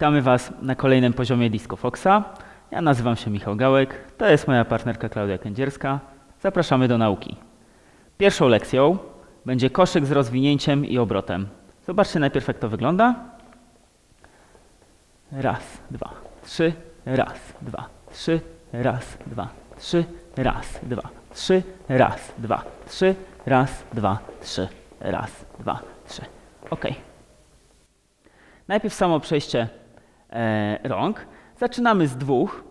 Witamy Was na kolejnym poziomie Disco Foxa. Ja nazywam się Michał Gałek, to jest moja partnerka Klaudia Kędzierska. Zapraszamy do nauki. Pierwszą lekcją będzie koszyk z rozwinięciem i obrotem. Zobaczcie najpierw jak to wygląda. Raz, dwa, trzy, raz, dwa, trzy, raz, dwa, trzy, raz, dwa, trzy, raz, dwa, trzy, raz, dwa, trzy, raz, dwa, trzy. Ok. Najpierw samo przejście rąk. Zaczynamy z dwóch.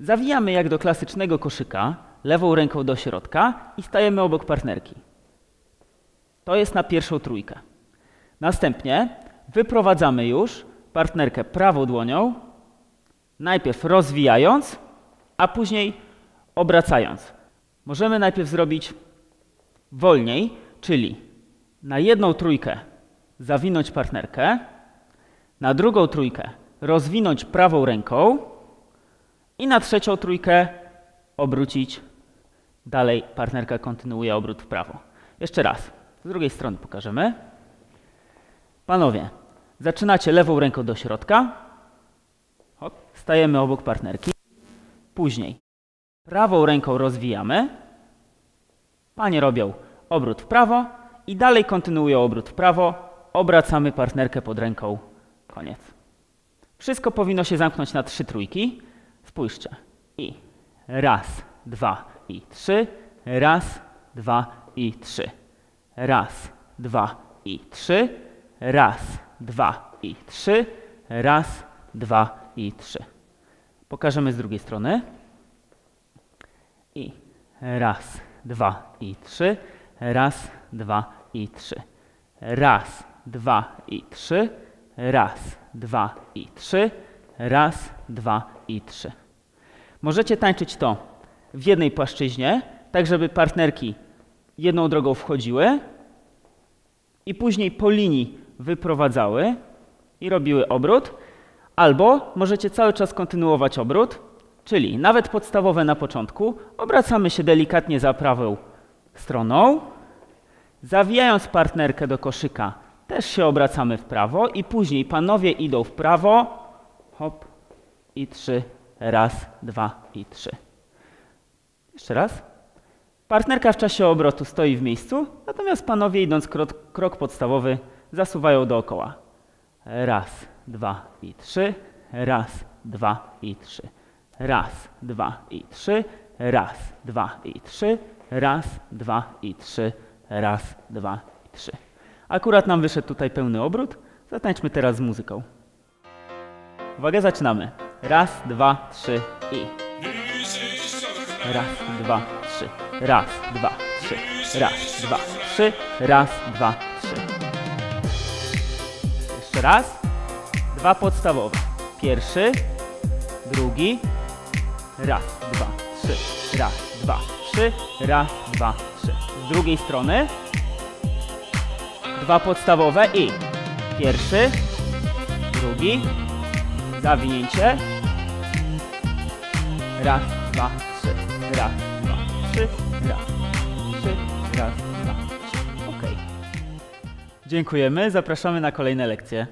Zawijamy jak do klasycznego koszyka, lewą ręką do środka i stajemy obok partnerki. To jest na pierwszą trójkę. Następnie wyprowadzamy już partnerkę prawą dłonią, najpierw rozwijając, a później obracając. Możemy najpierw zrobić wolniej, czyli na jedną trójkę zawinąć partnerkę, na drugą trójkę rozwinąć prawą ręką i na trzecią trójkę obrócić. Dalej partnerka kontynuuje obrót w prawo. Jeszcze raz, z drugiej strony pokażemy. Panowie, zaczynacie lewą ręką do środka, Hop, stajemy obok partnerki, później prawą ręką rozwijamy, panie robią obrót w prawo i dalej kontynuują obrót w prawo, obracamy partnerkę pod ręką, koniec. Wszystko powinno się zamknąć na trzy trójki. Spójrzcie. I raz, dwa i trzy. Raz, dwa i trzy. Raz, dwa i trzy. Raz, dwa i trzy. Raz, dwa i trzy. Pokażemy z drugiej strony. I raz, dwa i trzy. Raz, dwa i trzy. Raz, dwa i trzy. Raz, dwa i trzy. Raz, dwa i trzy. Możecie tańczyć to w jednej płaszczyźnie, tak żeby partnerki jedną drogą wchodziły i później po linii wyprowadzały i robiły obrót, albo możecie cały czas kontynuować obrót, czyli nawet podstawowe na początku, obracamy się delikatnie za prawą stroną, zawijając partnerkę do koszyka też się obracamy w prawo i później panowie idą w prawo, hop i trzy, raz, dwa i trzy. Jeszcze raz. Partnerka w czasie obrotu stoi w miejscu, natomiast panowie idąc krok, krok podstawowy zasuwają dookoła. Raz, dwa i trzy, raz, dwa i trzy. Raz, dwa i trzy, raz, dwa i trzy, raz, dwa i trzy, raz, dwa i trzy. Akurat nam wyszedł tutaj pełny obrót. Zatańczmy teraz z muzyką. Uwaga, zaczynamy. Raz, dwa, trzy i. Raz, dwa, trzy. Raz, dwa, trzy. Raz, dwa, trzy. Raz, dwa, trzy. Jeszcze raz. Dwa podstawowe. Pierwszy, drugi. Raz, dwa, trzy. Raz, dwa, trzy. Raz, dwa, trzy. Z drugiej strony dwa podstawowe i. Pierwszy, drugi, zawinięcie, raz, dwa, trzy, raz, dwa, trzy, raz, trzy, raz, dwa, trzy. Ok. Dziękujemy, zapraszamy na kolejne lekcje.